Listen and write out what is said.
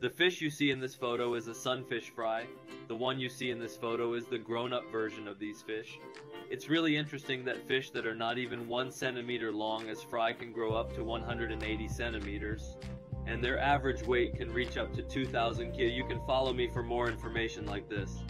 The fish you see in this photo is a sunfish fry. The one you see in this photo is the grown-up version of these fish. It's really interesting that fish that are not even one centimeter long as fry can grow up to 180 centimeters, and their average weight can reach up to 2,000 kg. You can follow me for more information like this.